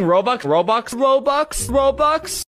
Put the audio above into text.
Robux, Robux, Robux, Robux.